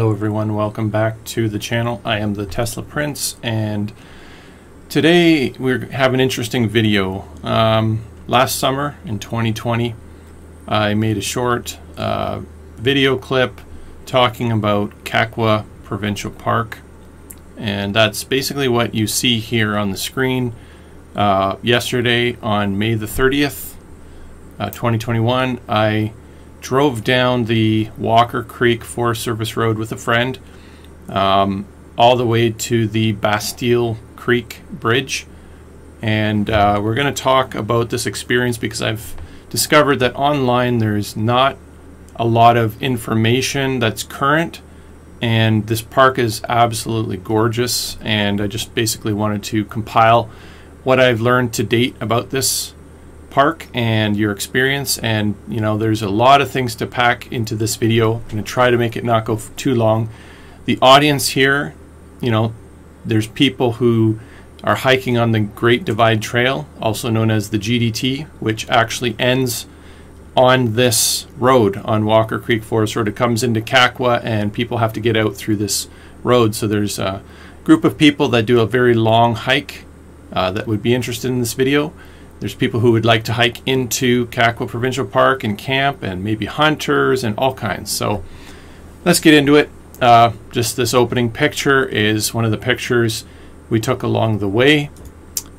Hello everyone, welcome back to the channel. I am the Tesla Prince and today we have an interesting video. Um, last summer in 2020 I made a short uh, video clip talking about Kakwa Provincial Park and that's basically what you see here on the screen. Uh, yesterday on May the 30th, uh, 2021, I drove down the Walker Creek Forest Service Road with a friend um, all the way to the Bastille Creek Bridge. And uh, we're going to talk about this experience because I've discovered that online there's not a lot of information that's current. And this park is absolutely gorgeous. And I just basically wanted to compile what I've learned to date about this park and your experience and you know there's a lot of things to pack into this video. I'm going to try to make it not go too long. The audience here you know there's people who are hiking on the Great Divide Trail also known as the GDT which actually ends on this road on Walker Creek Forest Road. It comes into Kakwa and people have to get out through this road. So there's a group of people that do a very long hike uh, that would be interested in this video there's people who would like to hike into Kakwa Provincial Park and camp, and maybe hunters and all kinds. So let's get into it. Uh, just this opening picture is one of the pictures we took along the way.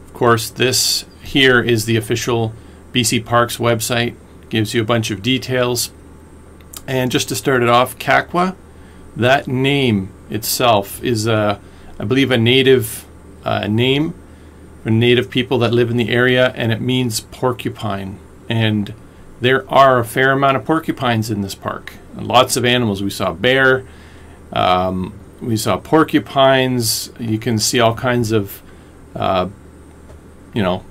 Of course, this here is the official BC Parks website. Gives you a bunch of details. And just to start it off, Kakwa, that name itself is, a, I believe, a native uh, name native people that live in the area, and it means porcupine. And there are a fair amount of porcupines in this park. Lots of animals. We saw bear, um, we saw porcupines. You can see all kinds of, uh, you know,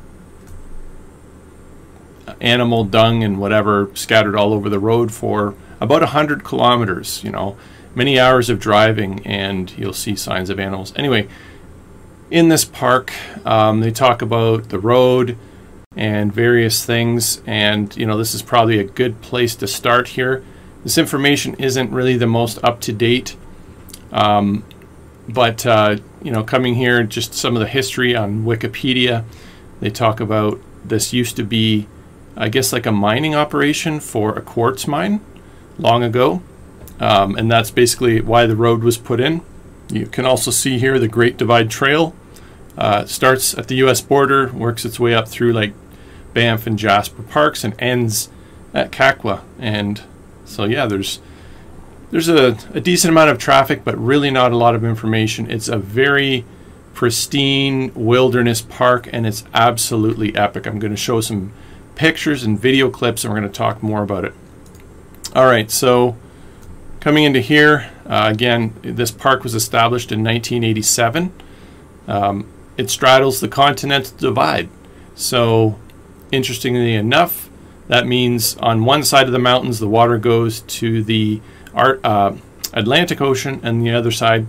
animal dung and whatever scattered all over the road for about 100 kilometers, you know, many hours of driving, and you'll see signs of animals. Anyway, in this park. Um, they talk about the road and various things, and you know this is probably a good place to start here. This information isn't really the most up to date, um, but uh, you know, coming here, just some of the history on Wikipedia. They talk about this used to be, I guess, like a mining operation for a quartz mine long ago, um, and that's basically why the road was put in. You can also see here the Great Divide Trail uh, starts at the U.S. border, works its way up through like Banff and Jasper Parks, and ends at Kakwa. And so yeah, there's there's a, a decent amount of traffic, but really not a lot of information. It's a very pristine wilderness park, and it's absolutely epic. I'm going to show some pictures and video clips, and we're going to talk more about it. All right, so coming into here, uh, again, this park was established in 1987. Um, it straddles the continental divide. So, interestingly enough, that means on one side of the mountains the water goes to the uh, Atlantic Ocean, and the other side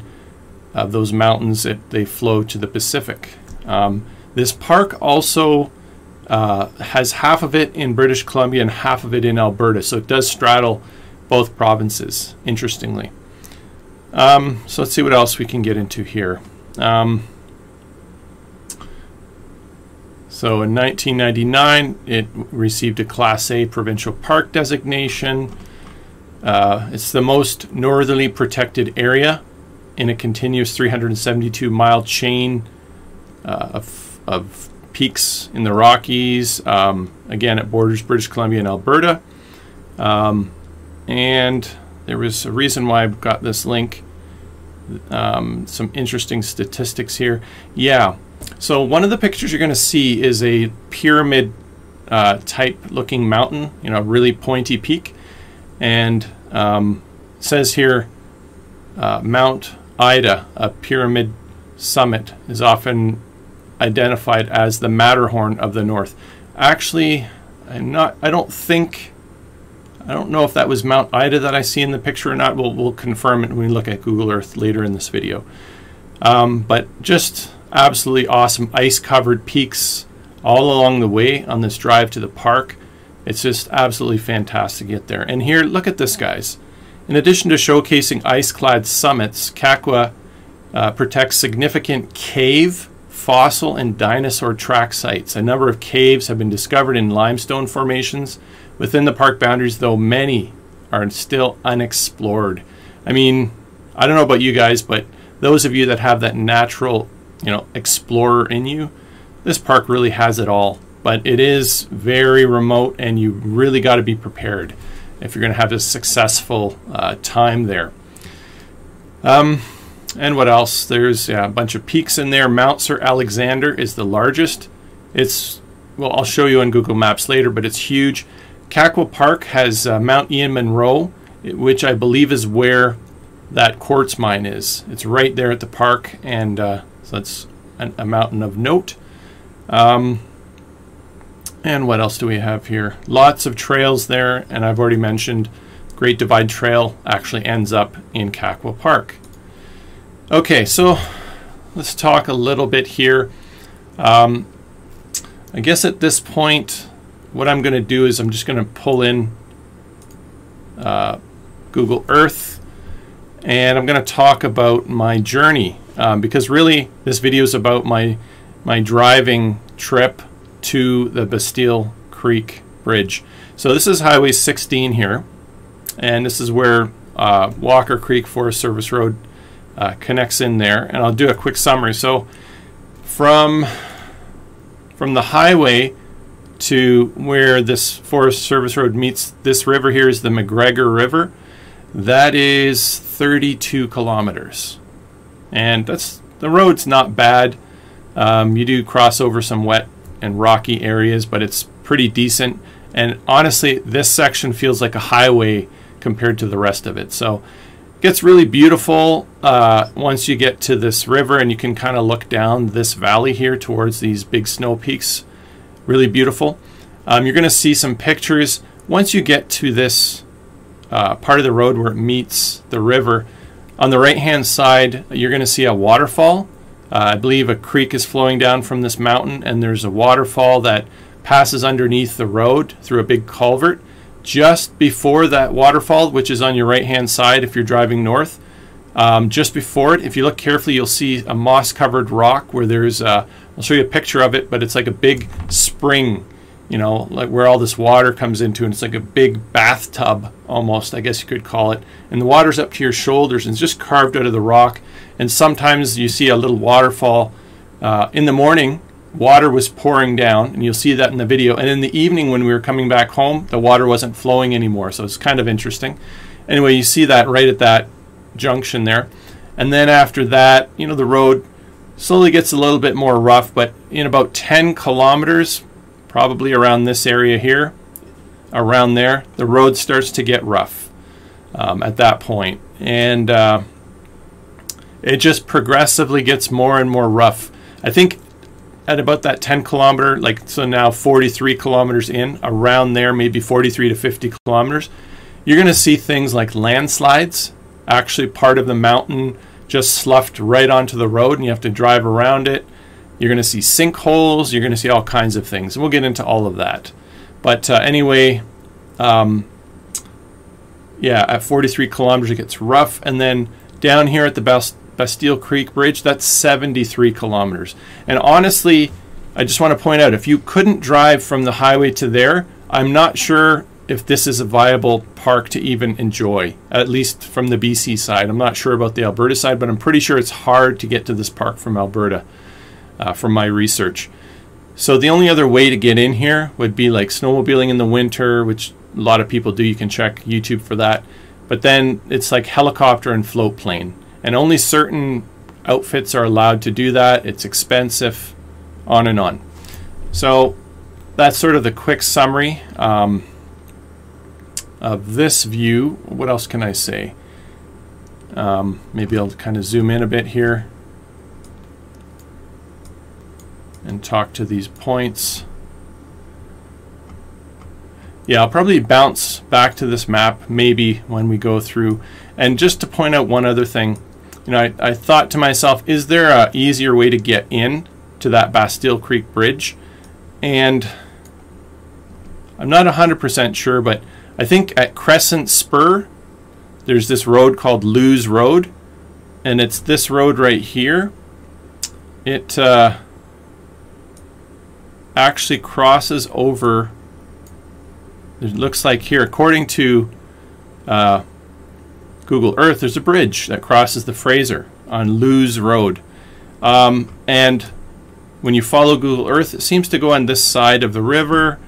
of those mountains it, they flow to the Pacific. Um, this park also uh, has half of it in British Columbia and half of it in Alberta, so it does straddle both provinces. Interestingly, um, so let's see what else we can get into here. Um, so in 1999, it received a Class A provincial park designation. Uh, it's the most northerly protected area in a continuous 372 mile chain uh, of, of, peaks in the Rockies. Um, again, it borders British Columbia and Alberta. Um, and there was a reason why I got this link. Um, some interesting statistics here. Yeah, so one of the pictures you're going to see is a pyramid uh, type looking mountain, you know, really pointy peak. And um, says here uh, Mount Ida, a pyramid summit, is often identified as the Matterhorn of the North. Actually, I'm not, I don't think, I don't know if that was Mount Ida that I see in the picture or not. We'll, we'll confirm it when we look at Google Earth later in this video. Um, but just absolutely awesome ice covered peaks all along the way on this drive to the park. It's just absolutely fantastic to get there. And here, look at this, guys. In addition to showcasing ice-clad summits, Kakwa uh, protects significant cave, fossil, and dinosaur track sites. A number of caves have been discovered in limestone formations within the park boundaries, though many are still unexplored. I mean, I don't know about you guys, but those of you that have that natural, you know, explorer in you, this park really has it all. But it is very remote, and you really got to be prepared if you're going to have a successful uh, time there. Um, and what else? There's yeah, a bunch of peaks in there. Mount Sir Alexander is the largest. It's, well, I'll show you on Google Maps later, but it's huge. Kakwa Park has uh, Mount Ian Monroe, which I believe is where that quartz mine is. It's right there at the park, and uh, so that's an, a mountain of note. Um, and what else do we have here? Lots of trails there, and I've already mentioned Great Divide Trail actually ends up in Kakwa Park. Okay, so let's talk a little bit here. Um, I guess at this point, what I'm going to do is I'm just going to pull in uh, Google Earth and I'm going to talk about my journey um, because really this video is about my my driving trip to the Bastille Creek Bridge. So this is Highway 16 here and this is where uh, Walker Creek Forest Service Road uh, connects in there and I'll do a quick summary. So from from the highway to where this Forest Service Road meets this river here is the McGregor River. That is 32 kilometers. And that's the road's not bad. Um, you do cross over some wet and rocky areas, but it's pretty decent. And honestly, this section feels like a highway compared to the rest of it. So it gets really beautiful uh, once you get to this river and you can kind of look down this valley here towards these big snow peaks really beautiful. Um, you're going to see some pictures. Once you get to this uh, part of the road where it meets the river, on the right hand side, you're going to see a waterfall. Uh, I believe a creek is flowing down from this mountain, and there's a waterfall that passes underneath the road through a big culvert. Just before that waterfall, which is on your right hand side if you're driving north, um, just before it, if you look carefully, you'll see a moss covered rock where there's a, I'll show you a picture of it, but it's like a big spring, you know, like where all this water comes into, and it's like a big bathtub almost, I guess you could call it. And the water's up to your shoulders and it's just carved out of the rock. And sometimes you see a little waterfall. Uh, in the morning, water was pouring down, and you'll see that in the video. And in the evening, when we were coming back home, the water wasn't flowing anymore. So it's kind of interesting. Anyway, you see that right at that junction there. And then after that, you know, the road slowly gets a little bit more rough, but in about 10 kilometers, probably around this area here, around there, the road starts to get rough um, at that point. And uh, it just progressively gets more and more rough. I think at about that 10 kilometer, like so now 43 kilometers in, around there, maybe 43 to 50 kilometers, you're going to see things like landslides, actually part of the mountain just sloughed right onto the road and you have to drive around it. You're going to see sinkholes. You're going to see all kinds of things. We'll get into all of that. But uh, anyway, um, yeah, at 43 kilometers, it gets rough. And then down here at the Bast- Bastille Creek Bridge, that's 73 kilometers. And honestly, I just want to point out if you couldn't drive from the highway to there, I'm not sure if this is a viable park to even enjoy, at least from the BC side. I'm not sure about the Alberta side, but I'm pretty sure it's hard to get to this park from Alberta uh, from my research. So the only other way to get in here would be like snowmobiling in the winter, which a lot of people do. You can check YouTube for that. But then it's like helicopter and float plane. And only certain outfits are allowed to do that. It's expensive, on and on. So that's sort of the quick summary. Um, of this view, what else can I say? Um, maybe I'll kind of zoom in a bit here and talk to these points. Yeah, I'll probably bounce back to this map maybe when we go through. And just to point out one other thing, you know, I, I thought to myself, is there a easier way to get in to that Bastille Creek Bridge? And I'm not 100% sure, but I think at Crescent Spur, there's this road called Lewes Road, and it's this road right here. It uh, actually crosses over. It looks like here, according to uh, Google Earth, there's a bridge that crosses the Fraser on Lewes Road. Um, and when you follow Google Earth, it seems to go on this side of the river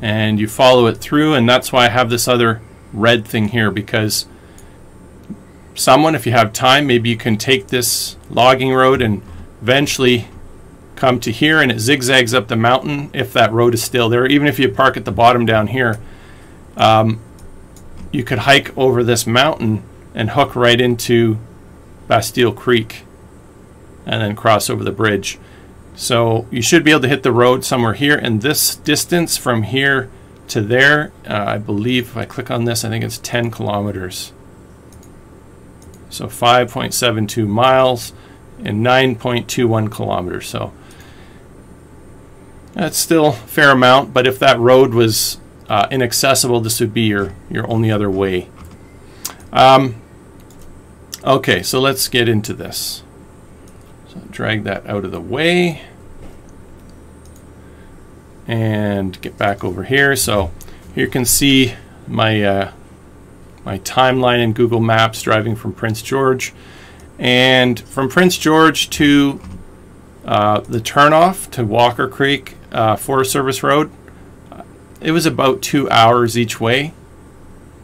and you follow it through and that's why I have this other red thing here because someone, if you have time, maybe you can take this logging road and eventually come to here and it zigzags up the mountain if that road is still there. Even if you park at the bottom down here, um, you could hike over this mountain and hook right into Bastille Creek and then cross over the bridge. So you should be able to hit the road somewhere here and this distance from here to there, uh, I believe if I click on this, I think it's 10 kilometers. So 5.72 miles and 9.21 kilometers. So that's still a fair amount, but if that road was uh, inaccessible, this would be your, your only other way. Um, okay, so let's get into this. So drag that out of the way and get back over here. So here you can see my uh, my timeline in Google Maps driving from Prince George. And from Prince George to uh, the turnoff to Walker Creek uh, Forest Service Road, it was about two hours each way,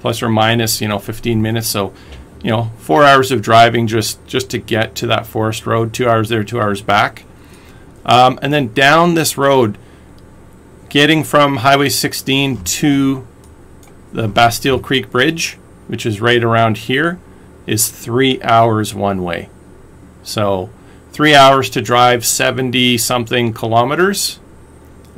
plus or minus, you know, 15 minutes. So, you know, four hours of driving just, just to get to that forest road, two hours there, two hours back. Um, and then down this road, getting from Highway 16 to the Bastille Creek Bridge, which is right around here, is three hours one way. So three hours to drive 70 something kilometers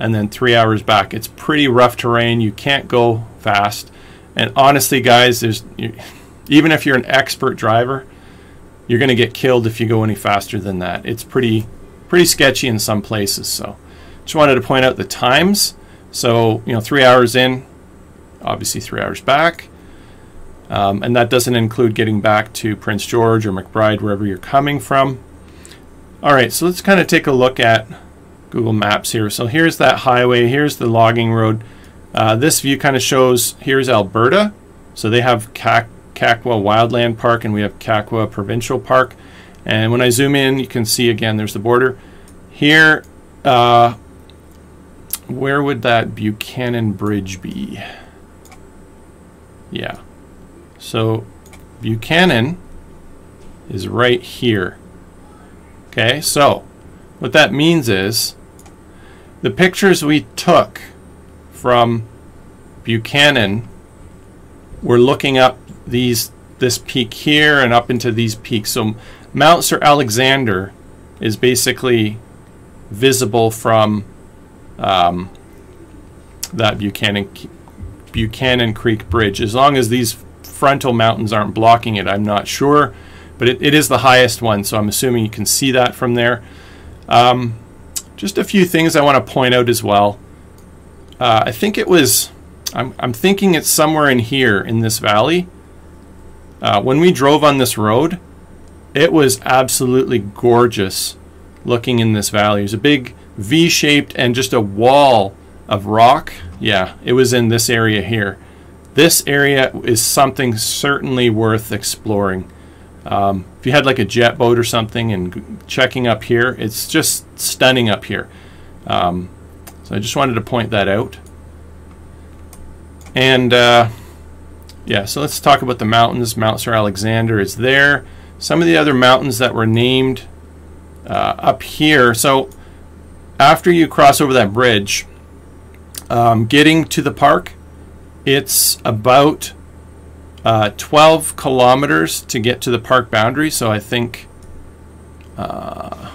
and then three hours back. It's pretty rough terrain. You can't go fast. And honestly, guys, there's even if you're an expert driver, you're going to get killed if you go any faster than that. It's pretty pretty sketchy in some places. So just wanted to point out the times. So, you know, three hours in, obviously three hours back. Um, and that doesn't include getting back to Prince George or McBride, wherever you're coming from. All right, so let's kind of take a look at Google Maps here. So here's that highway, here's the logging road. Uh, this view kind of shows, here's Alberta. So they have Kakwa Wildland Park and we have Kakwa Provincial Park. And when I zoom in, you can see again, there's the border. Here, uh, where would that Buchanan Bridge be? Yeah. So Buchanan is right here. Okay, so what that means is the pictures we took from Buchanan we're looking up these this peak here and up into these peaks. So Mount Sir Alexander is basically visible from um, that Buchanan Buchanan Creek Bridge. As long as these frontal mountains aren't blocking it, I'm not sure, but it, it is the highest one, so I'm assuming you can see that from there. Um, just a few things I want to point out as well. Uh, I think it was, I'm, I'm thinking it's somewhere in here in this valley. Uh, when we drove on this road, it was absolutely gorgeous looking in this valley. There's a big V-shaped and just a wall of rock. Yeah, it was in this area here. This area is something certainly worth exploring. Um, if you had like a jet boat or something and checking up here, it's just stunning up here. Um, so I just wanted to point that out. And uh, yeah, so let's talk about the mountains. Mount Sir Alexander is there. Some of the other mountains that were named uh, up here. So after you cross over that bridge, um, getting to the park, it's about uh, 12 kilometers to get to the park boundary. So I think uh,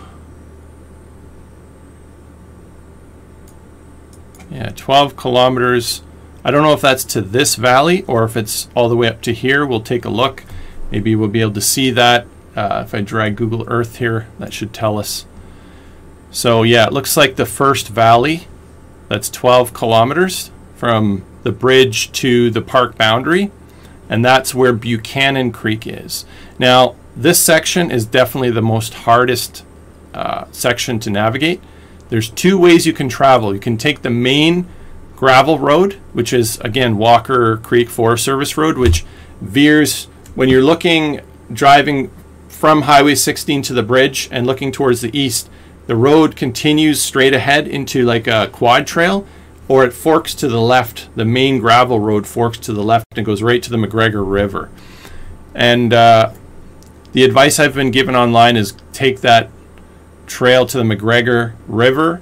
yeah, 12 kilometers. I don't know if that's to this valley or if it's all the way up to here. We'll take a look. Maybe we'll be able to see that. Uh, if I drag Google Earth here, that should tell us. So yeah, it looks like the first valley, that's 12 kilometers from the bridge to the park boundary. And that's where Buchanan Creek is. Now, this section is definitely the most hardest uh, section to navigate. There's two ways you can travel. You can take the main gravel road, which is again Walker Creek Forest Service Road, which veers when you're looking driving from Highway 16 to the bridge and looking towards the east. The road continues straight ahead into like a quad trail, or it forks to the left. The main gravel road forks to the left and goes right to the McGregor River. And uh, the advice I've been given online is take that trail to the McGregor River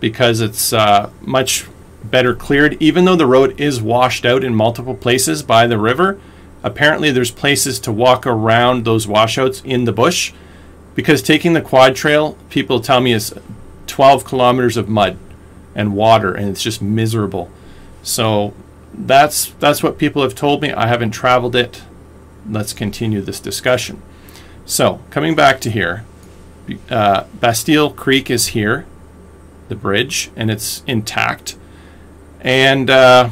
because it's uh, much better cleared. Even though the road is washed out in multiple places by the river, apparently there's places to walk around those washouts in the bush because taking the quad trail, people tell me, is 12 kilometers of mud and water, and it's just miserable. So that's that's what people have told me. I haven't traveled it. Let's continue this discussion. So coming back to here, uh, Bastille Creek is here, the bridge, and it's intact. And uh,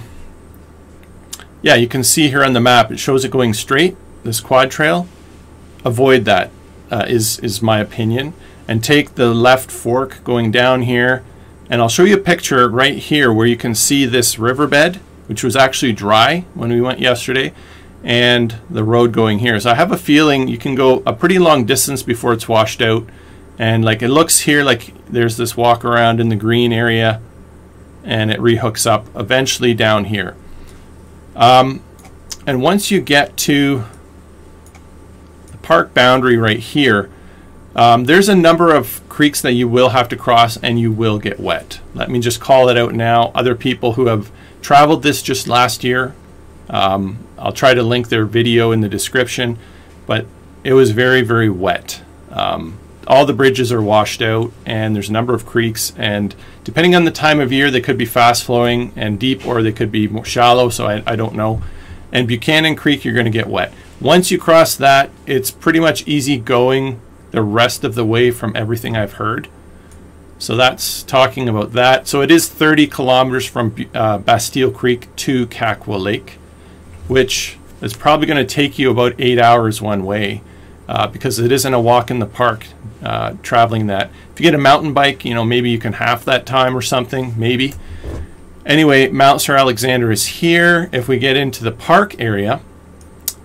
yeah, you can see here on the map, it shows it going straight, this quad trail. Avoid that uh, is is my opinion. And take the left fork going down here. And I'll show you a picture right here where you can see this riverbed, which was actually dry when we went yesterday, and the road going here. So I have a feeling you can go a pretty long distance before it's washed out. And like it looks here like there's this walk around in the green area and it rehooks up eventually down here. Um, and once you get to the park boundary right here, um, there's a number of creeks that you will have to cross and you will get wet. Let me just call it out now. Other people who have traveled this just last year, um, I'll try to link their video in the description, but it was very, very wet. Um, all the bridges are washed out and there's a number of creeks and depending on the time of year they could be fast flowing and deep or they could be more shallow so I, I don't know and Buchanan Creek you're going to get wet once you cross that it's pretty much easy going the rest of the way from everything I've heard so that's talking about that so it is 30 kilometers from uh, Bastille Creek to Kakwa Lake which is probably going to take you about eight hours one way uh, because it isn't a walk in the park uh, traveling that. If you get a mountain bike, you know, maybe you can half that time or something, maybe. Anyway, Mount Sir Alexander is here. If we get into the park area,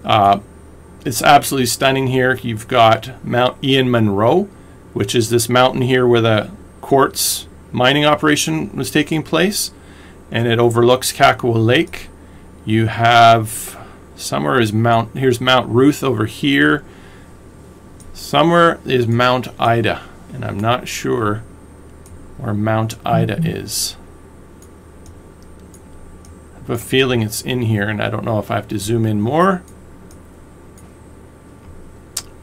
uh, it's absolutely stunning here. You've got Mount Ian Monroe, which is this mountain here where the quartz mining operation was taking place, and it overlooks Kakwa Lake. You have somewhere is Mount, here's Mount Ruth over here. Somewhere is Mount Ida, and I'm not sure where Mount Ida mm-hmm. is. I have a feeling it's in here, and I don't know if I have to zoom in more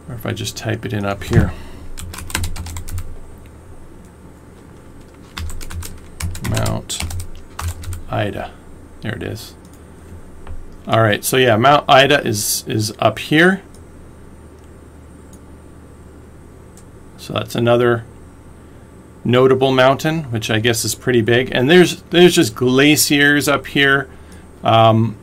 or if I just type it in up here. Mount Ida. There it is. All right, so yeah, Mount Ida is is up here. So that's another notable mountain, which I guess is pretty big. And there's there's just glaciers up here. Um,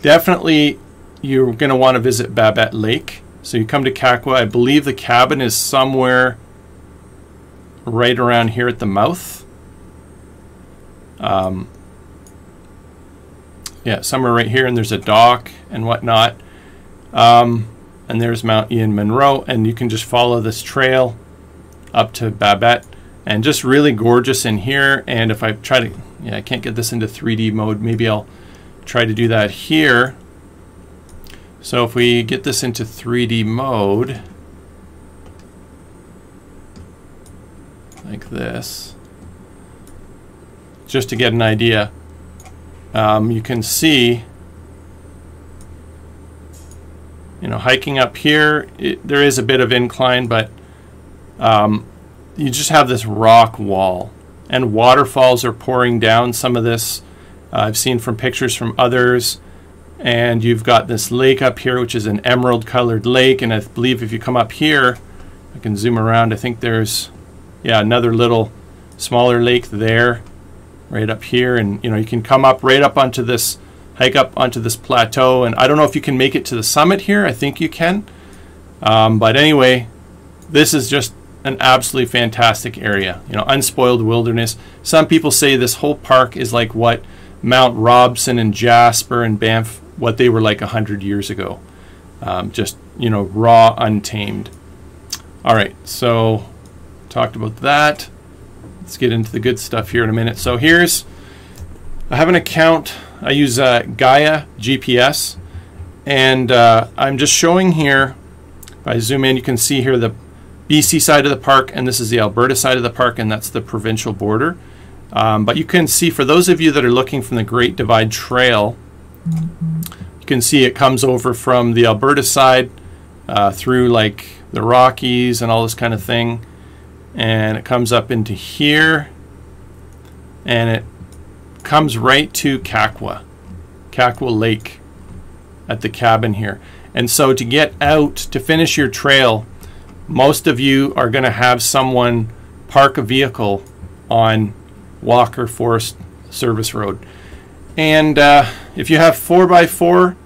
definitely, you're going to want to visit Babette Lake. So you come to Kakwa. I believe the cabin is somewhere right around here at the mouth. Um, yeah, somewhere right here, and there's a dock and whatnot. Um, and there's Mount Ian Monroe and you can just follow this trail up to Babette and just really gorgeous in here and if I try to yeah I can't get this into 3D mode maybe I'll try to do that here so if we get this into 3D mode like this just to get an idea um, you can see you know, hiking up here, it, there is a bit of incline, but um, you just have this rock wall. And waterfalls are pouring down some of this. Uh, I've seen from pictures from others. And you've got this lake up here, which is an emerald colored lake. And I believe if you come up here, I can zoom around. I think there's, yeah, another little smaller lake there, right up here. And, you know, you can come up right up onto this hike up onto this plateau. And I don't know if you can make it to the summit here. I think you can. Um, but anyway, this is just an absolutely fantastic area. You know, unspoiled wilderness. Some people say this whole park is like what Mount Robson and Jasper and Banff, what they were like a hundred years ago. Um, just you know, raw, untamed. All right, so talked about that. Let's get into the good stuff here in a minute. So here's, I have an account. I use uh, Gaia GPS, and uh, I'm just showing here. If I zoom in, you can see here the BC side of the park, and this is the Alberta side of the park, and that's the provincial border. Um, but you can see, for those of you that are looking from the Great Divide Trail, you can see it comes over from the Alberta side uh, through like the Rockies and all this kind of thing. And it comes up into here, and it comes right to Kakwa, Kakwa Lake at the cabin here. And so to get out, to finish your trail, most of you are going to have someone park a vehicle on Walker Forest Service Road. And uh, if you have 4x4,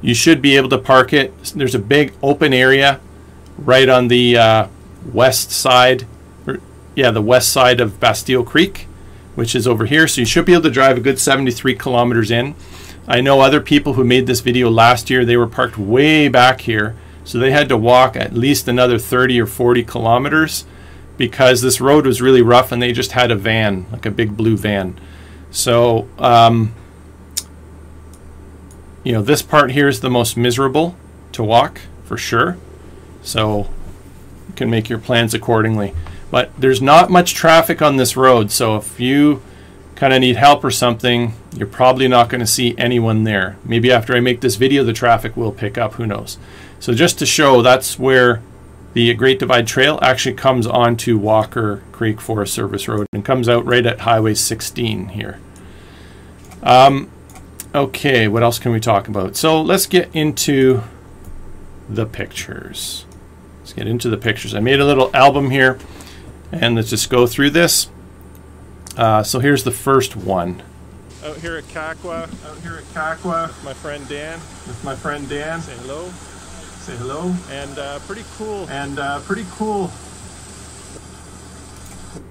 you should be able to park it. There's a big open area right on the uh, west side, or, yeah, the west side of Bastille Creek, which is over here. So you should be able to drive a good 73 kilometers in. I know other people who made this video last year, they were parked way back here so they had to walk at least another 30 or 40 kilometers because this road was really rough and they just had a van, like a big blue van. So, um, you know, this part here is the most miserable to walk for sure. So you can make your plans accordingly. But there's not much traffic on this road, so if you kind of need help or something, you're probably not going to see anyone there. Maybe after I make this video, the traffic will pick up, who knows. So just to show, that's where the Great Divide Trail actually comes onto Walker Creek Forest Service Road and comes out right at Highway 16 here. Um, okay, what else can we talk about? So let's get into the pictures. Let's get into the pictures. I made a little album here, and let's just go through this. Uh, so here's the first one. Out here at Kakwa. Out here at Kakwa. My friend Dan. With my friend Dan. Say hello say hello. And uh, pretty cool. And uh, pretty cool.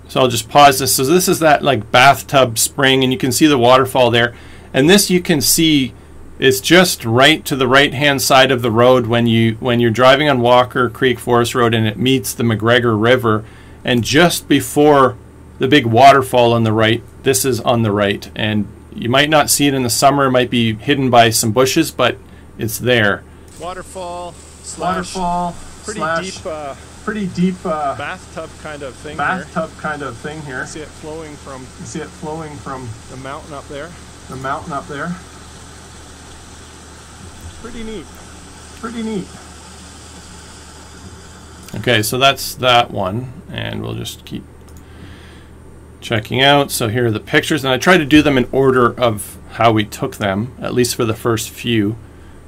So I'll just pause this. So this is that like bathtub spring, and you can see the waterfall there. And this you can see is just right to the right hand side of the road when you when you're driving on Walker Creek Forest Road and it meets the McGregor River. And just before the big waterfall on the right, this is on the right. And you might not see it in the summer, it might be hidden by some bushes, but it's there. Waterfall, waterfall, pretty deep, uh, pretty deep uh, bathtub kind of thing. Bathtub here. kind of thing here. You see it flowing from. You see it flowing from the mountain up there. The mountain up there. Pretty neat. Pretty neat. Okay, so that's that one, and we'll just keep checking out. So here are the pictures, and I try to do them in order of how we took them, at least for the first few.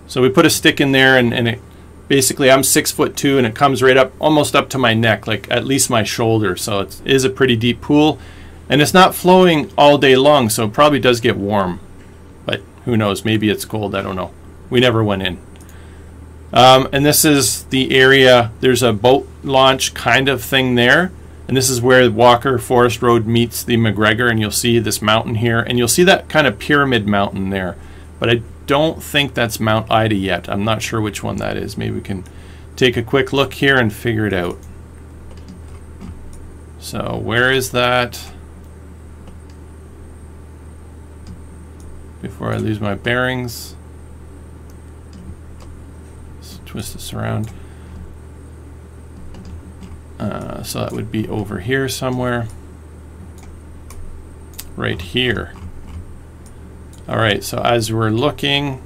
So we put a stick in there, and, and it basically I'm six foot two and it comes right up almost up to my neck, like at least my shoulder. So it is a pretty deep pool. And it's not flowing all day long, so it probably does get warm. But who knows? Maybe it's cold. I don't know. We never went in. Um, and this is the area, there's a boat launch kind of thing there. And this is where Walker Forest Road meets the McGregor, and you'll see this mountain here. And you'll see that kind of pyramid mountain there. But I don't think that's Mount Ida yet. I'm not sure which one that is. Maybe we can take a quick look here and figure it out. So where is that? Before I lose my bearings. Let's twist this around. Uh, so that would be over here somewhere. Right here. All right, so as we're looking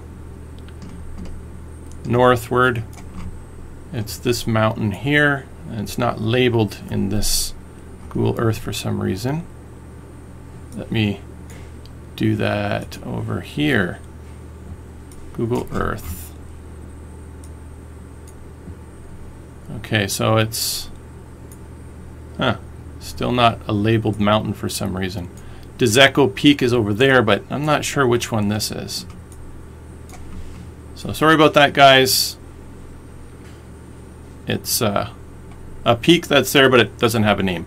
northward, it's this mountain here, and it's not labeled in this Google Earth for some reason. Let me do that over here. Google Earth. Okay, so it's huh, still not a labeled mountain for some reason. Dezaiko Peak is over there, but I'm not sure which one this is. So sorry about that, guys. It's uh, a peak that's there, but it doesn't have a name.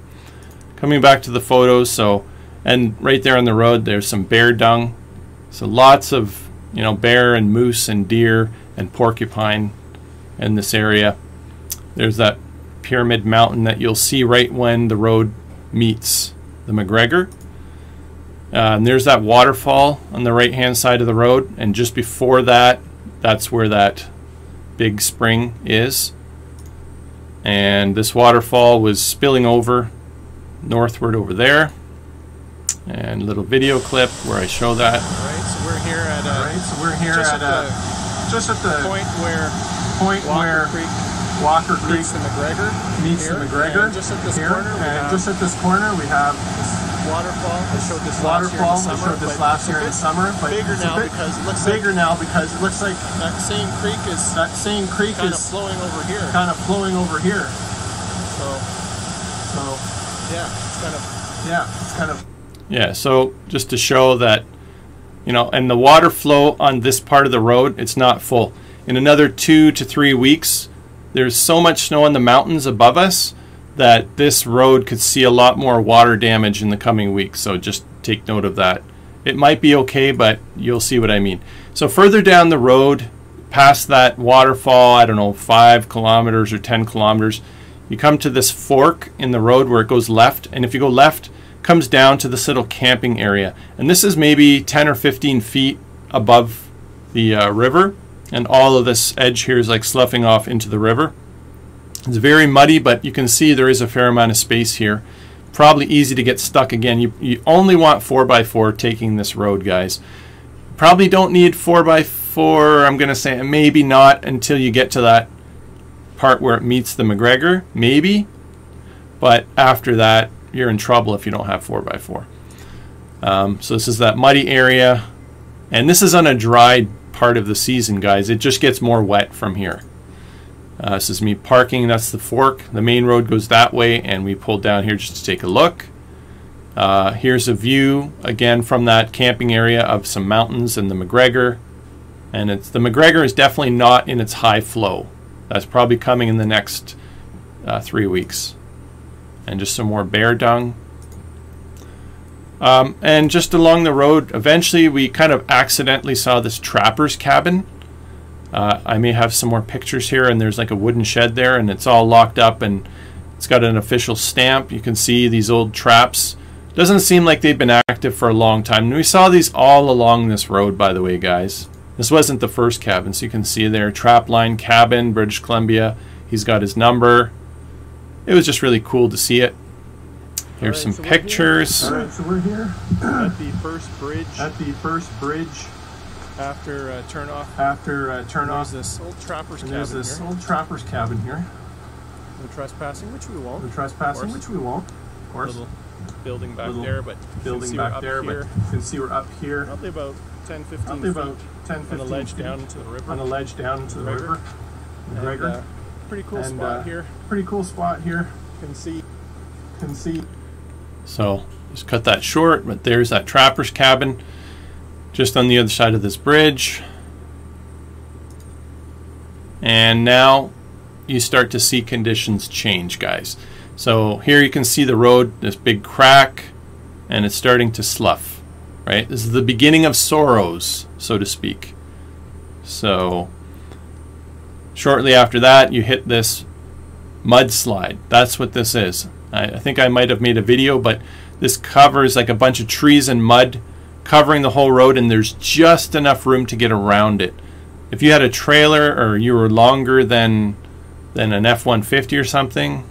Coming back to the photos, so and right there on the road, there's some bear dung. So lots of you know bear and moose and deer and porcupine in this area. There's that pyramid mountain that you'll see right when the road meets the McGregor. Uh, and there's that waterfall on the right hand side of the road, and just before that, that's where that big spring is. And this waterfall was spilling over northward over there. And a little video clip where I show that. All right, so we're here at a, Right, so we're here just at, at a, the just at the point where point Walker where Creek Walker Creek meets the McGregor. meets here, the McGregor. And just at this here, corner, we and have just at this corner we have this waterfall. I showed this waterfall. last year in the we summer. showed this but last year in the summer, but bigger it's a now bit because it looks bigger like now because it looks like that same creek is that same creek kind of is flowing over here. kind of flowing over here. So So yeah, it's kind of yeah, it's kind of Yeah, so just to show that, you know, and the water flow on this part of the road, it's not full. In another two to three weeks, there's so much snow on the mountains above us that this road could see a lot more water damage in the coming weeks. So just take note of that. It might be okay, but you'll see what I mean. So further down the road, past that waterfall, I don't know, five kilometers or 10 kilometers, you come to this fork in the road where it goes left. And if you go left, comes down to this little camping area. And this is maybe 10 or 15 feet above the uh, river. And all of this edge here is like sloughing off into the river. It's very muddy, but you can see there is a fair amount of space here. Probably easy to get stuck again. You, you only want 4x4 taking this road, guys. Probably don't need 4x4, I'm going to say maybe not until you get to that part where it meets the McGregor, maybe. But after that, you're in trouble if you don't have 4x4. Um, so this is that muddy area. And this is on a dry part of the season, guys. It just gets more wet from here. Uh, this is me parking. That's the fork. The main road goes that way, and we pulled down here just to take a look. Uh, here's a view again from that camping area of some mountains and the McGregor. And it's the McGregor is definitely not in its high flow. That's probably coming in the next uh, three weeks. And just some more bear dung. Um, and just along the road, eventually we kind of accidentally saw this trapper's cabin. Uh, I may have some more pictures here, and there's like a wooden shed there, and it's all locked up, and it's got an official stamp. You can see these old traps. Doesn't seem like they've been active for a long time. And we saw these all along this road, by the way, guys. This wasn't the first cabin, so you can see there, Trapline Cabin, British Columbia. He's got his number. It was just really cool to see it. Here's Alright, some so we're here. pictures. all right. So we're here at the first bridge at the first bridge after uh, turn off. after uh, turn There's off. this old trapper's And cabin there's this here. old trapper's cabin here. No trespassing, which we won't. The trespassing, which we won't, of course. Little building back Little there, but you can building see we're back up there, here, but you can see we're up here, probably about 10, 15 probably about 10, 15 on the ledge feet down into the river. on a ledge down into the river. And, McGregor. uh, pretty cool And, spot uh, here. Pretty cool spot here. You can see Can see So just cut that short, but there's that trapper's cabin just on the other side of this bridge. And now you start to see conditions change, guys. So here you can see the road, this big crack, and it's starting to slough, right? This is the beginning of sorrows, so to speak. So shortly after that, you hit this mudslide. That's what this is. I, I think I might have made a video, but this covers like a bunch of trees and mud covering the whole road, and there's just enough room to get around it. If you had a trailer or you were longer than than an F-150 or something,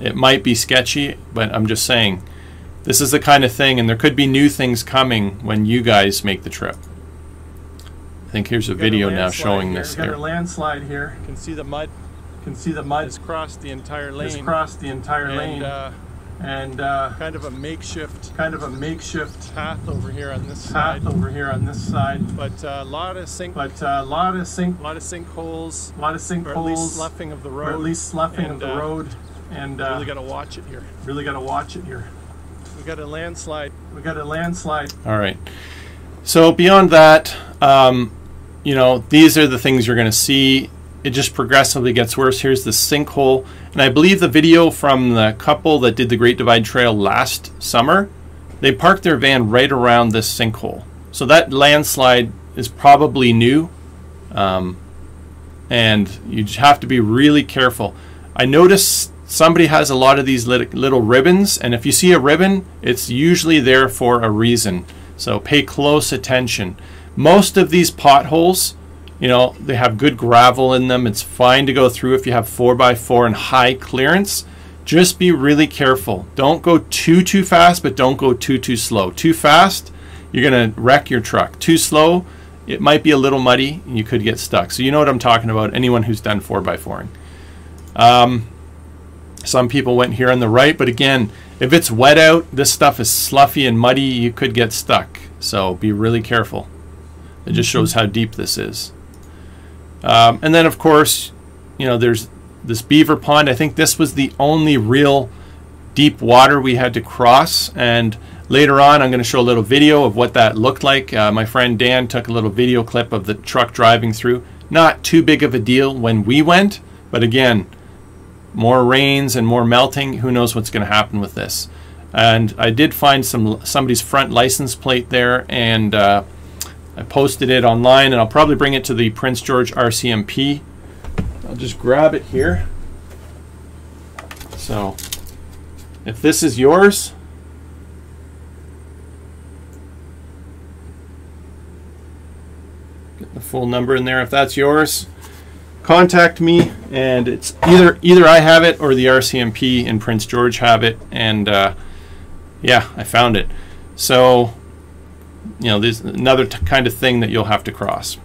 it might be sketchy. But I'm just saying, this is the kind of thing, and there could be new things coming when you guys make the trip. I think here's a got a video now showing here. this we got here. a landslide here. you can see the mud You can see the mud has crossed the entire lane. has crossed the entire and lane, uh, and uh, kind of a makeshift kind of a makeshift path over here on this path side. over here on this side. But a lot of sink, But uh, a lot of sink, a lot of sinkholes, a lot of or at least sinkholes, sloughing of the road or road. at least sloughing of the uh, road, and uh, really got to watch it here. really got to watch it here. We got a landslide. We got a landslide. All right. So beyond that, um, you know, these are the things you're going to see. It just progressively gets worse. Here's the sinkhole. And I believe the video from the couple that did the Great Divide Trail last summer, they parked their van right around this sinkhole. So that landslide is probably new. Um, and you just have to be really careful. I notice somebody has a lot of these little ribbons, and if you see a ribbon, it's usually there for a reason. So pay close attention. Most of these potholes, you know, they have good gravel in them. It's fine to go through if you have 4x4 and high clearance. Just be really careful. Don't go too, too fast, but don't go too, too slow. Too fast, you're going to wreck your truck. Too slow, it might be a little muddy and you could get stuck. So you know what I'm talking about, anyone who's done 4x4ing. Um, some people went here on the right, but again, if it's wet out, this stuff is sluffy and muddy, you could get stuck. So be really careful. It just shows how deep this is. Um, and then, of course, you know, there's this beaver pond. I think this was the only real deep water we had to cross. And later on, I'm going to show a little video of what that looked like. Uh, my friend Dan took a little video clip of the truck driving through. Not too big of a deal when we went, but again, more rains and more melting. Who knows what's going to happen with this? And I did find some somebody's front license plate there, and uh, I posted it online, and I'll probably bring it to the Prince George RCMP. I'll just grab it here. So, if this is yours, get the full number in there. If that's yours, contact me and it's either either I have it or the RCMP in Prince George have it and uh, yeah I found it so you know there's another kind of thing that you'll have to cross.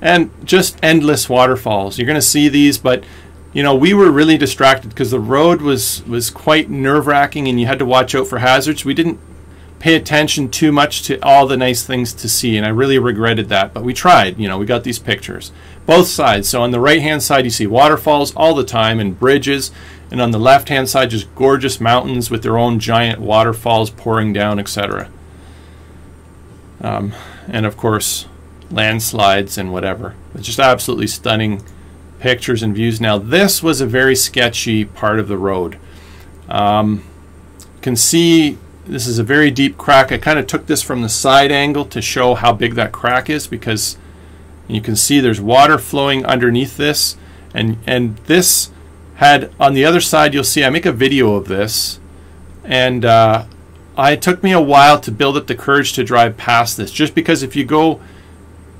And just endless waterfalls. You're gonna see these but you know we were really distracted because the road was was quite nerve-wracking and you had to watch out for hazards. We didn't pay attention too much to all the nice things to see and I really regretted that but we tried you know we got these pictures. Both sides. So on the right hand side you see waterfalls all the time and bridges and on the left hand side just gorgeous mountains with their own giant waterfalls pouring down etc um, and of course landslides and whatever. It's just absolutely stunning pictures and views. Now this was a very sketchy part of the road. Um, can see this is a very deep crack. I kind of took this from the side angle to show how big that crack is because you can see there's water flowing underneath this. And and this had on the other side you'll see I make a video of this. And uh, it took me a while to build up the courage to drive past this just because if you go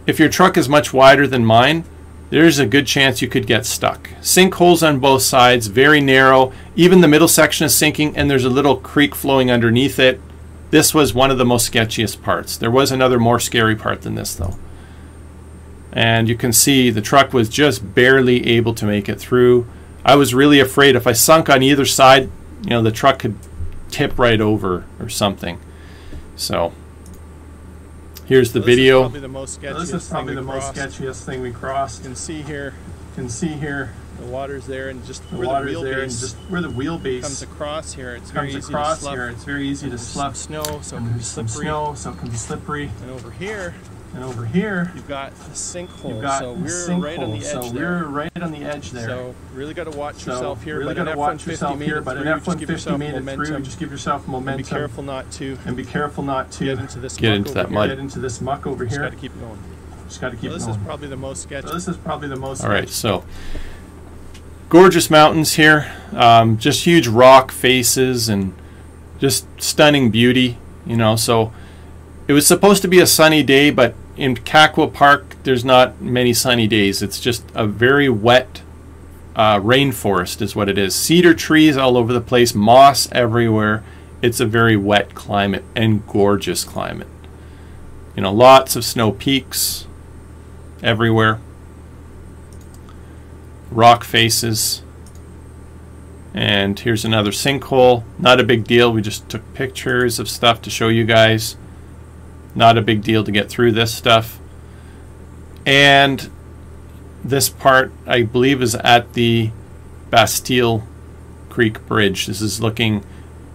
if your truck is much wider than mine there's a good chance you could get stuck. Sinkholes on both sides, very narrow. Even the middle section is sinking, and there's a little creek flowing underneath it. This was one of the most sketchiest parts. There was another more scary part than this, though. And you can see the truck was just barely able to make it through. I was really afraid if I sunk on either side, you know, the truck could tip right over or something. So Here's the This video. Is probably the most sketchiest this is probably thing the we most sketchiest thing we crossed. You can see here You can see here the water's there and just the where water's the there and wheelbase just where the wheelbase comes across here. It's very easy across to slough. here. It's very easy to There's slough. snow, so it can be slippery. snow, so it can be slippery. And over here, And over here, you've got the sinkhole. you've got so we're sinkhole. right on the edge so there. we're right on the edge there. So really got to watch So yourself here. really got to watch yourself here, but an through. Just give F-150 made it through. Just give yourself and momentum. be careful not to And be careful not to get into this Get muck into that mud. get into this muck over Just here. got to keep going. Just got to keep So this going. is probably the most sketchy. so this is probably the most. All right, so gorgeous mountains here, um, just huge rock faces and just stunning beauty. You know, so it was supposed to be a sunny day, but in Kakwa Park, there's not many sunny days. It's just a very wet uh, rainforest, is what it is. Cedar trees all over the place, moss everywhere. It's a very wet climate and gorgeous climate. You know, lots of snow peaks everywhere rock faces. And here's another sinkhole. Not a big deal. We just took pictures of stuff to show you guys. Not a big deal to get through this stuff. And this part, I believe, is at the Bastille Creek Bridge. This is looking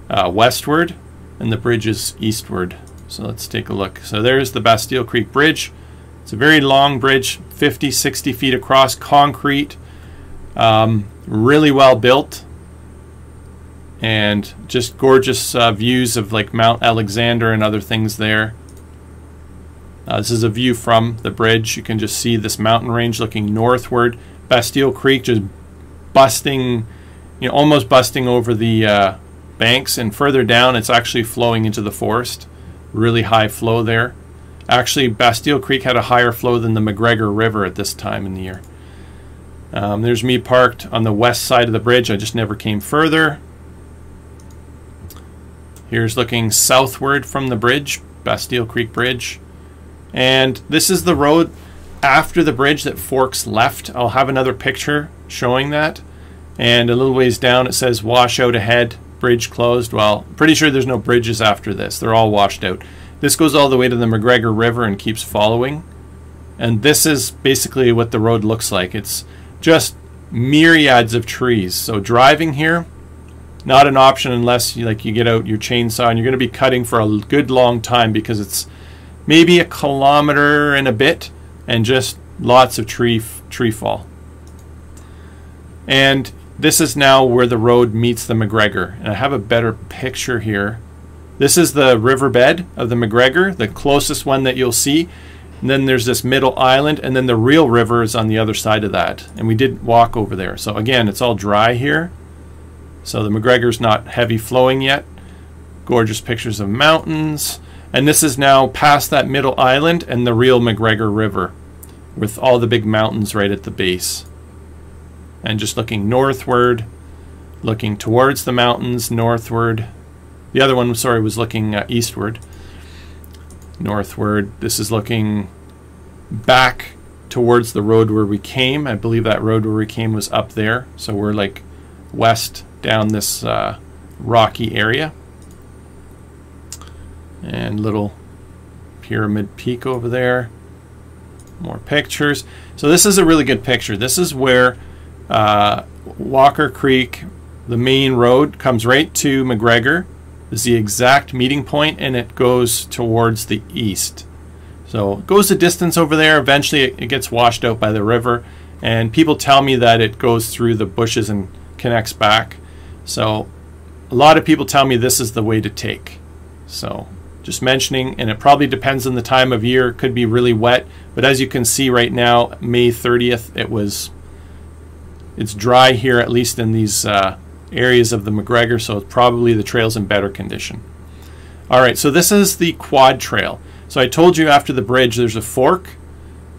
uh, westward, and the bridge is eastward. So let's take a look. So there's the Bastille Creek Bridge. It's a very long bridge, 50, 60 feet across, concrete, um, really well built, and just gorgeous uh, views of like Mount Alexander and other things there. Uh, this is a view from the bridge. You can just see this mountain range looking northward. Bastille Creek just busting, you know, almost busting over the uh, banks, and further down, it's actually flowing into the forest. Really high flow there. Actually, Bastille Creek had a higher flow than the McGregor River at this time in the year. Um, there's me parked on the west side of the bridge. I just never came further. Here's looking southward from the bridge, Bastille Creek Bridge. And this is the road after the bridge that forks left. I'll have another picture showing that. And a little ways down it says wash out ahead, bridge closed. Well, pretty sure there's no bridges after this. They're all washed out. This goes all the way to the McGregor River and keeps following. And this is basically what the road looks like. It's just myriads of trees. So driving here, not an option unless you, like you get out your chainsaw and you're going to be cutting for a good long time because it's maybe a kilometer and a bit and just lots of tree tree fall. And this is now where the road meets the McGregor. And I have a better picture here. This is the riverbed of the McGregor, the closest one that you'll see. And then there's this middle island, and then the real river is on the other side of that. And we did walk over there. So again, it's all dry here. So the McGregor's not heavy flowing yet. Gorgeous pictures of mountains. And this is now past that middle island and the real McGregor River with all the big mountains right at the base. And just looking northward, looking towards the mountains, northward. The other one, sorry, was looking uh, eastward, northward. This is looking back towards the road where we came. I believe that road where we came was up there. So we're like west down this uh, rocky area. And little pyramid peak over there. More pictures. So this is a really good picture. This is where uh, Walker Creek, the main road, comes right to McGregor. This is the exact meeting point, and it goes towards the east. So it goes a distance over there. Eventually, it, it gets washed out by the river, and people tell me that it goes through the bushes and connects back. So a lot of people tell me this is the way to take. So just mentioning, and it probably depends on the time of year. It could be really wet, but as you can see right now, May 30th, it was. It's dry here, at least in these uh, areas of the McGregor, so it's probably the trail's in better condition. All right, so this is the quad trail. So I told you after the bridge, there's a fork,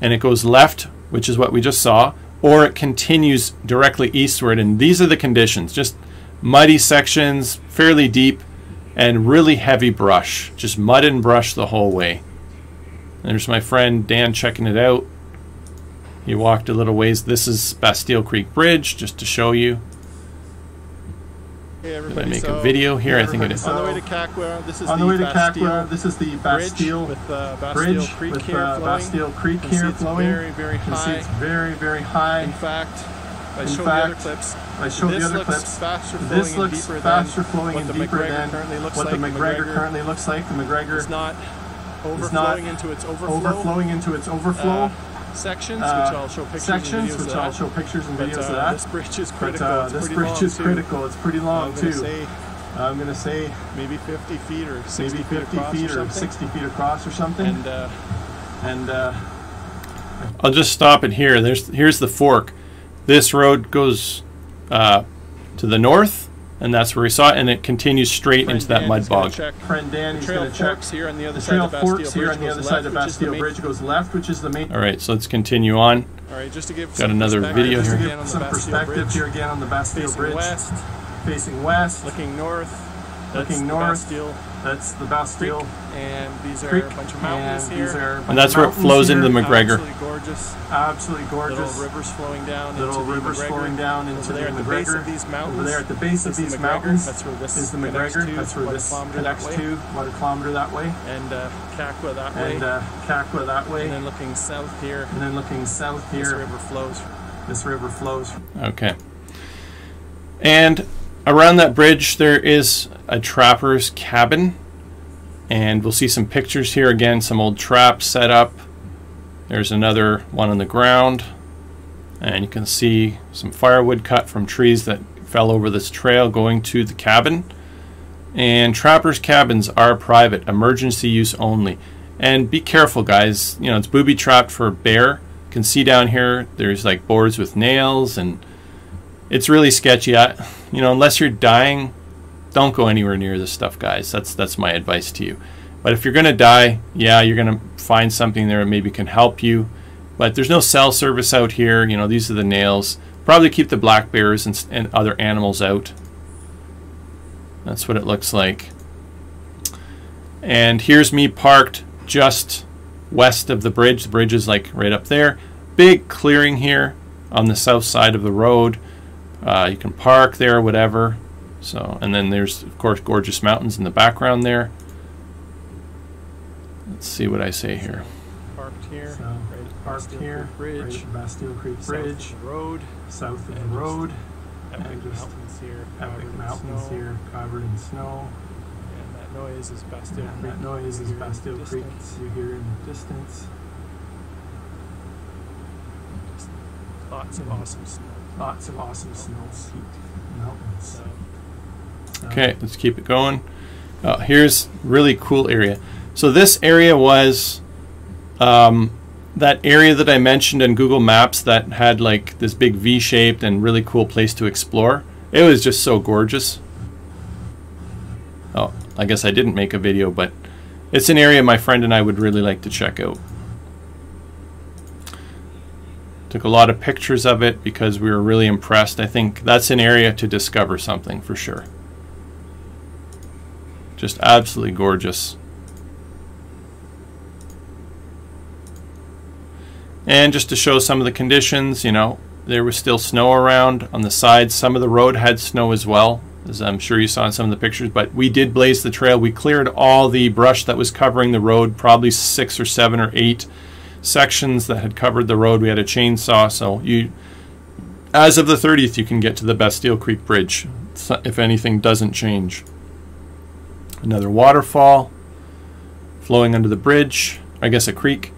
and it goes left, which is what we just saw, or it continues directly eastward, and these are the conditions. Just muddy sections, fairly deep, and really heavy brush. Just mud and brush the whole way. There's my friend Dan checking it out. He walked a little ways. This is Bastille Creek Bridge, just to show you. Hey Did I everybody, make so a video here? I think it is. on the way to Kakwa, this is On the, the way to Bastille Kakwa, this is the Bridge with uh, Bastille Bridge Creek with here uh, flowing. Bastille Creek You can see here it's flowing. very, very You can see high. it's very, very high. In fact, if I In show the other clips. I showed this the other looks clips. faster flowing This and looks deeper faster than flowing what and the deeper McGregor than what like. the McGregor currently looks like. The McGregor is not is overflowing not into its overflow. overflowing into its overflow. uh, sections, uh, which I'll show pictures sections, and videos which of I'll that. show pictures and But, videos uh, of This bridge is But critical. uh, it's this pretty bridge long is too. critical. It's pretty long I'm gonna too. say I'm gonna say maybe 50 feet or 60 maybe 50 across feet or, or 60 feet across or something. And uh, And uh, I'll just stop it here. There's here's the fork. This road goes uh, to the north, and that's where we saw it, and it continues straight friend into that Dan mud bog. Check. friend Dan, The he's trail gonna check. here on the other The side trail of the Bastille forks here Bridge on the goes other left, side of which is the Bastille main- Bridge goes left, which is the main. All right, so let's continue on. All right, just to give Got some another perspective video here. again on the some Bastille perspective Bridge, here again on the Bastille facing Bridge, west, facing west. looking north. That's Looking the north. Bastille That's the Creek, Bastille and these are Creek, a bunch of mountains and here. these are And that's where it flows here. into the McGregor. Absolutely gorgeous. Absolutely gorgeous. Little rivers flowing down Little into the rivers McGregor. flowing down into Over there the at the base of these mountains. Over there at the base of is the these McGregor. mountains That's where this is the connects McGregor. to That's where this kilometer connects that way. to about a kilometer that way, And uh, Kakwa that way. and uh, Kakwa that way, and then looking south here, and then looking south here. this river flows. this river flows. Okay. And around that bridge, there is a trapper's cabin. And we'll see some pictures here again, some old traps set up. There's another one on the ground. And you can see some firewood cut from trees that fell over this trail going to the cabin. And trappers' cabins are private, emergency use only. And be careful, guys. You know, it's booby trapped for bear. You can see down here, there's like boards with nails, and it's really sketchy. I, you know, unless you're dying, don't go anywhere near this stuff, guys. That's that's my advice to you. But if you're gonna die, yeah, you're gonna find something there that maybe can help you. But there's no cell service out here. You know, these are the nails. Probably keep the black bears and, and other animals out. That's what it looks like. And here's me parked just west of the bridge. The bridge is like right up there. Big clearing here on the south side of the road. Uh, you can park there, whatever. So, and then there's of course gorgeous mountains in the background there. Let's see what I say here. Parked here. So, right parked Bastille here, Creek right Bridge. at Bastille Creek south Bridge, of the road. south of and the road. Epic And just mountains here. Epic in mountains snow. here covered in snow. And that noise is Bastille And Creek. that noise is hear in the Bastille Creek you hear in the distance. Just lots of awesome snow. Lots of awesome snow peak mountains. So, So, Okay, let's keep it going. Uh, here's really cool area. So this area was um, that area that I mentioned in Google Maps that had like this big V-shaped and really cool place to explore. It was just so gorgeous. Oh, I guess I didn't make a video, but it's an area my friend and I would really like to check out. Took a lot of pictures of it because we were really impressed. I think that's an area to discover something for sure. Just absolutely gorgeous. And just to show some of the conditions, you know, there was still snow around on the sides. Some of the road had snow as well, as I'm sure you saw in some of the pictures. But we did blaze the trail. We cleared all the brush that was covering the road, probably six or seven or eight sections that had covered the road. We had a chainsaw, so you, as of the 30th, you can get to the Bastille Creek Bridge if anything doesn't change. Another waterfall flowing under the bridge. I guess a creek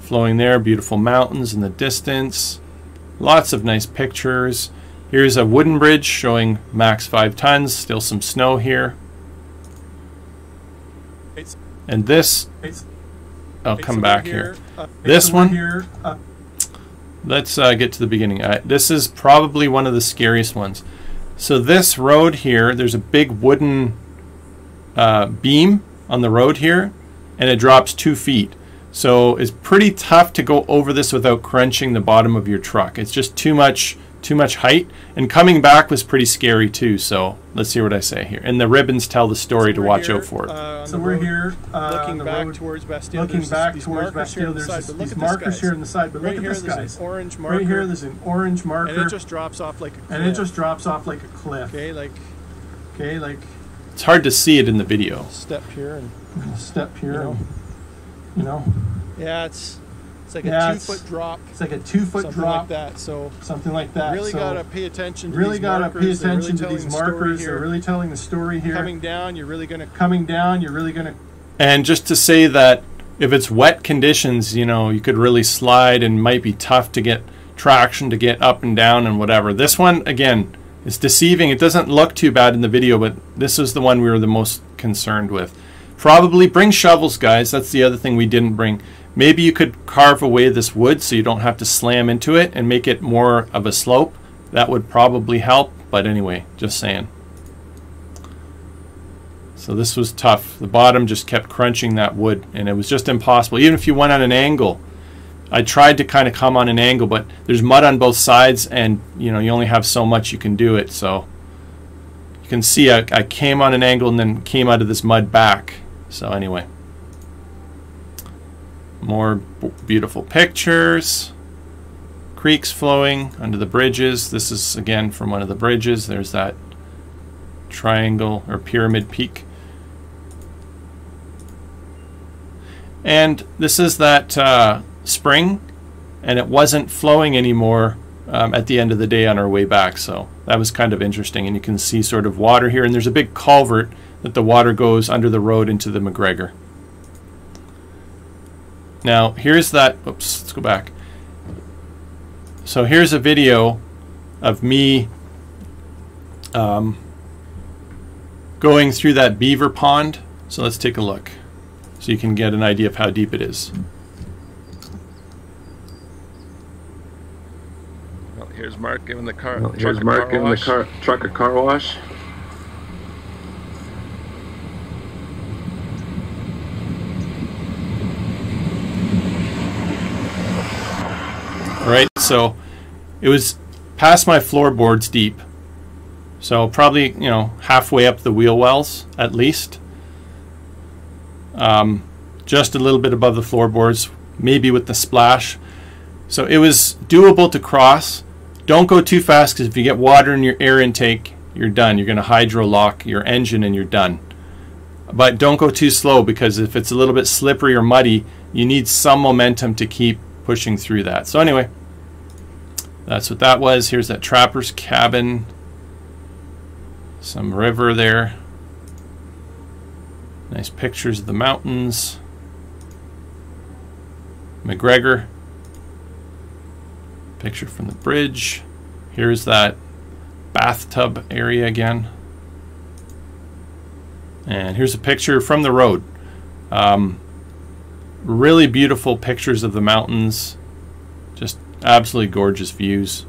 flowing there. Beautiful mountains in the distance. Lots of nice pictures. Here's a wooden bridge showing max five tons. Still some snow here. And this, I'll come back here. uh, This one? here. Uh, Let's uh, get to the beginning. Uh, this is probably one of the scariest ones. So this road here, there's a big wooden uh, beam on the road here, and it drops two feet. So it's pretty tough to go over this without crunching the bottom of your truck. It's just too much, too much height. And coming back was pretty scary too. So let's see what I say here. And the ribbons tell the story so to watch here, out for it. uh, so we're road, here uh, looking back road, towards Bastille. looking There's back towards Bastille. There's side, this, but look these markers here on the side, but right look at this, there's guys. orange marker, Right here, there's an orange marker, and it just drops off like a cliff. and it just drops off like a cliff. okay, like Okay, like It's hard to see it in the video. step here, and step here, You know. and, you know, yeah, it's it's like Yeah, a two it's foot drop, it's like a two foot something drop, like that. So something like that. really so gotta pay attention. To really these gotta markers. pay They're really attention to these the markers. They're really telling the story here. Coming down, you're really gonna Coming down, you're really gonna And just to say that if it's wet conditions, you know, you could really slide and might be tough to get traction to get up and down and whatever. This one, again, is deceiving. It doesn't look too bad in the video, but this is the one we were the most concerned with. Probably bring shovels, guys. That's the other thing we didn't bring. Maybe you could carve away this wood so you don't have to slam into it and make it more of a slope. That would probably help, but anyway, just saying. So this was tough. The bottom just kept crunching that wood, and it was just impossible. Even if you went on an angle, I tried to kind of come on an angle, but there's mud on both sides, and you know you only have so much you can do it. So you can see I, I came on an angle and then came out of this mud back. So anyway, more beautiful pictures. Creeks flowing under the bridges. This is again from one of the bridges. There's that triangle or pyramid peak. And this is that uh, spring, and it wasn't flowing anymore um, at the end of the day on our way back. So that was kind of interesting. And you can see sort of water here, and there's a big culvert that the water goes under the road into the McGregor. Now, here's that. Oops, let's go back. So here's a video of me um, going through that beaver pond. So let's take a look so you can get an idea of how deep it is. Well, here's Mark giving the car. Well, truck here's Mark car giving the car, truck a car wash. All right, so it was past my floorboards deep. So probably, you know, halfway up the wheel wells at least. Um, just a little bit above the floorboards, maybe with the splash. So it was doable to cross. Don't go too fast because if you get water in your air intake, you're done. You're going to hydro lock your engine and you're done. But don't go too slow because if it's a little bit slippery or muddy, you need some momentum to keep pushing through that. So anyway, that's what that was. Here's that trapper's cabin. Some river there. Nice pictures of the mountains. McGregor. Picture from the bridge. Here's that bathtub area again. And here's a picture from the road. Um, really beautiful pictures of the mountains. Just absolutely gorgeous views.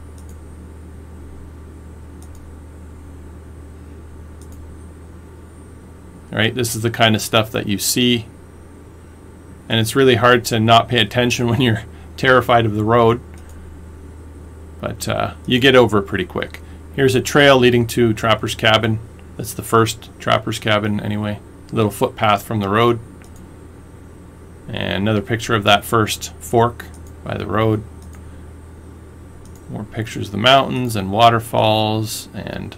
All right, this is the kind of stuff that you see. And it's really hard to not pay attention when you're terrified of the road. But uh, you get over it pretty quick. Here's a trail leading to Trapper's Cabin. That's the first Trapper's Cabin, anyway. Little footpath from the road. And another picture of that first fork by the road. More pictures of the mountains and waterfalls. And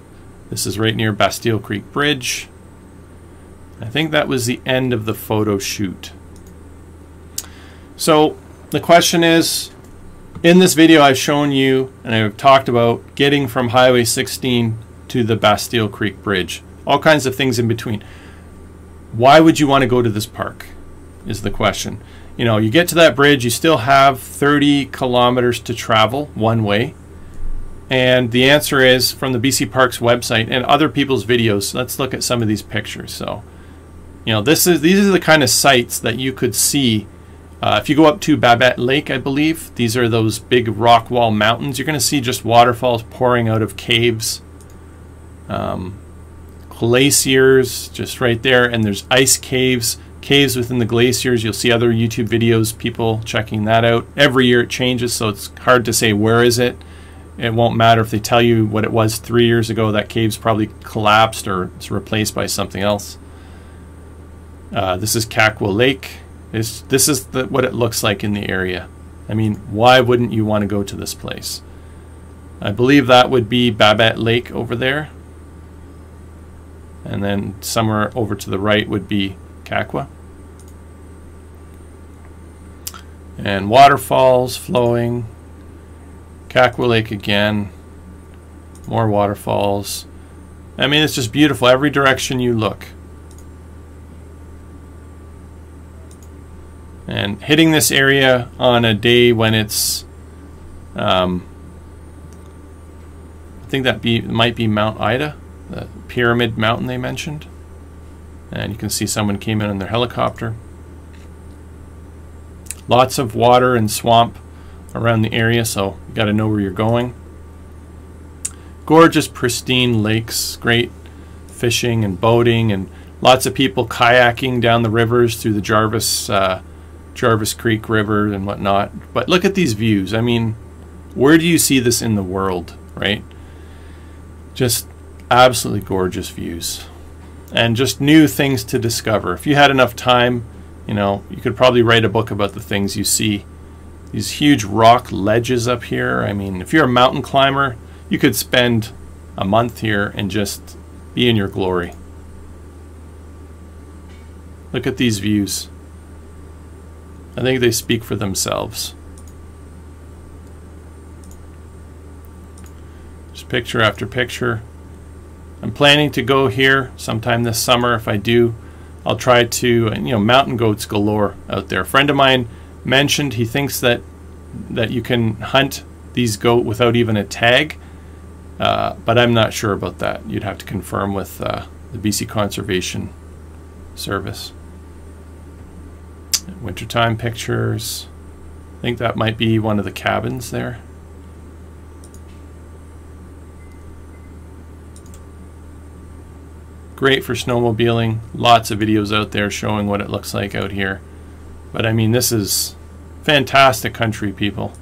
this is right near Bastille Creek Bridge. I think that was the end of the photo shoot. So the question is, in this video I've shown you and I've talked about getting from Highway 16 to the Bastille Creek Bridge. All kinds of things in between. Why would you want to go to this park? Is the question. You know, you get to that bridge, you still have 30 kilometers to travel one way. And the answer is from the BC Parks website and other people's videos. Let's look at some of these pictures. So, you know, this is these are the kind of sites that you could see uh, if you go up to Babette Lake, I believe, these are those big rock wall mountains. You're going to see just waterfalls pouring out of caves. Um, glaciers just right there, and there's ice caves, caves within the glaciers. You'll see other YouTube videos, people checking that out. Every year it changes, so it's hard to say where is it. It won't matter if they tell you what it was three years ago. That cave's probably collapsed or it's replaced by something else. Uh, this is Kakwa Lake. This, this is the, what it looks like in the area. I mean, why wouldn't you want to go to this place? I believe that would be Babette Lake over there. And then somewhere over to the right would be Kakwa. And waterfalls flowing. Kakwa Lake again. More waterfalls. I mean, it's just beautiful every direction you look. And hitting this area on a day when it's, um, I think that be might be Mount Ida, the pyramid mountain they mentioned. And you can see someone came in on their helicopter. Lots of water and swamp around the area, so you got to know where you're going. Gorgeous, pristine lakes, great fishing and boating, and lots of people kayaking down the rivers through the Jarvis uh, Jarvis Creek River and whatnot. But look at these views. I mean, where do you see this in the world, right? Just absolutely gorgeous views. And just new things to discover. If you had enough time, you know, you could probably write a book about the things you see. These huge rock ledges up here. I mean, if you're a mountain climber, you could spend a month here and just be in your glory. Look at these views. I think they speak for themselves. Just picture after picture. I'm planning to go here sometime this summer. If I do, I'll try to, you know, mountain goats galore out there. A friend of mine mentioned he thinks that that you can hunt these goat without even a tag, uh, but I'm not sure about that. You'd have to confirm with uh, the BC Conservation Service. Wintertime pictures. I think that might be one of the cabins there. Great for snowmobiling. Lots of videos out there showing what it looks like out here. But I mean, this is fantastic country, people.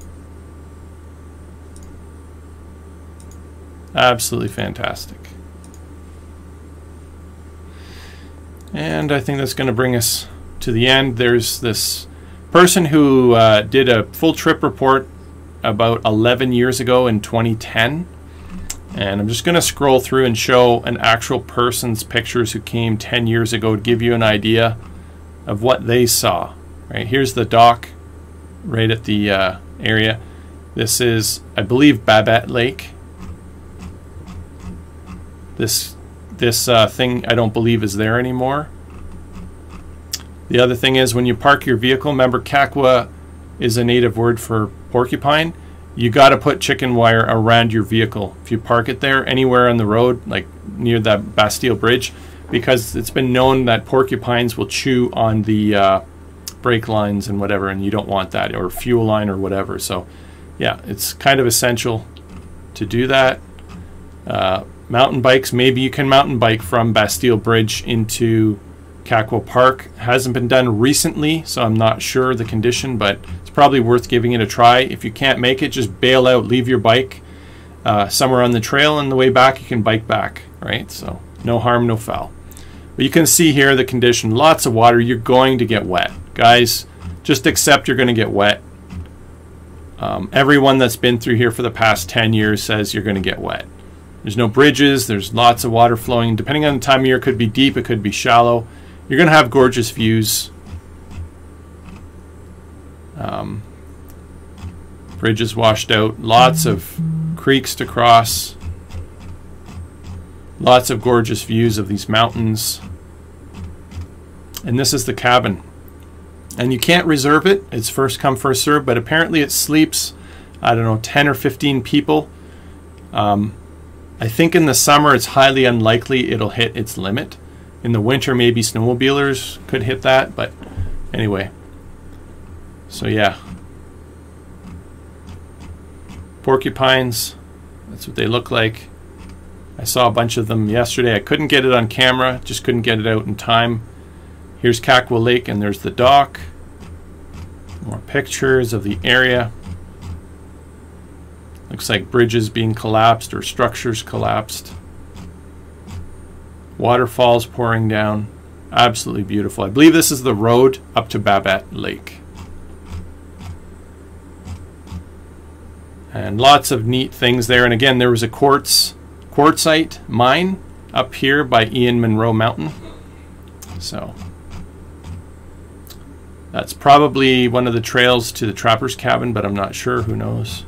Absolutely fantastic. And I think that's going to bring us to the end. There's this person who uh, did a full trip report about 11 years ago in 2010 and I'm just going to scroll through and show an actual person's pictures who came 10 years ago to give you an idea of what they saw. Right here's the dock, right at the uh, area. This is, I believe, Babette Lake. This this uh, thing I don't believe is there anymore. The other thing is when you park your vehicle, remember Kakwa is a native word for porcupine you got to put chicken wire around your vehicle. If you park it there anywhere on the road, like near that Bastille Bridge, because it's been known that porcupines will chew on the uh, brake lines and whatever, and you don't want that, or fuel line or whatever. So, yeah, it's kind of essential to do that. Uh, mountain bikes, maybe you can mountain bike from Bastille Bridge into Kakwa Park. Hasn't been done recently, so I'm not sure the condition, but it's probably worth giving it a try. If you can't make it, just bail out, leave your bike uh, somewhere on the trail, and the way back you can bike back, right? So no harm, no foul. But you can see here the condition, lots of water, you're going to get wet. Guys, just accept you're going to get wet. Um, everyone that's been through here for the past 10 years says you're going to get wet. There's no bridges, there's lots of water flowing. Depending on the time of year, it could be deep, it could be shallow. You're going to have gorgeous views. Um, bridges washed out, lots of creeks to cross, lots of gorgeous views of these mountains. And this is the cabin. And you can't reserve it, it's first come, first serve, but apparently it sleeps, I don't know, 10 or 15 people. Um, I think in the summer it's highly unlikely it'll hit its limit. In the winter, maybe snowmobilers could hit that, but anyway. So yeah. Porcupines, that's what they look like. I saw a bunch of them yesterday. I couldn't get it on camera, just couldn't get it out in time. Here's Kakwa Lake and there's the dock. More pictures of the area. Looks like bridges being collapsed or structures collapsed. Waterfalls pouring down. Absolutely beautiful. I believe this is the road up to Babette Lake. and lots of neat things there. And again, there was a quartz quartzite mine up here by Ian Monroe Mountain. So that's probably one of the trails to the trapper's cabin, but I'm not sure. Who knows?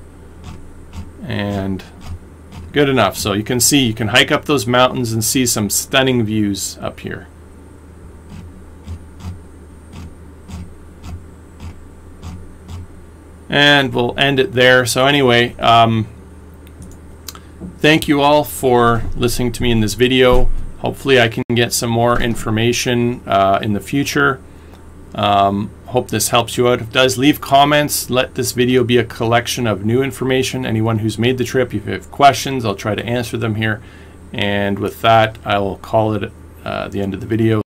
And good enough. So you can see, you can hike up those mountains and see some stunning views up here. And we'll end it there. So anyway, um, thank you all for listening to me in this video. Hopefully I can get some more information uh, in the future. Um, hope this helps you out. If it does, leave comments. Let this video be a collection of new information. Anyone who's made the trip, if you have questions, I'll try to answer them here. And with that, I will call it uh, the end of the video.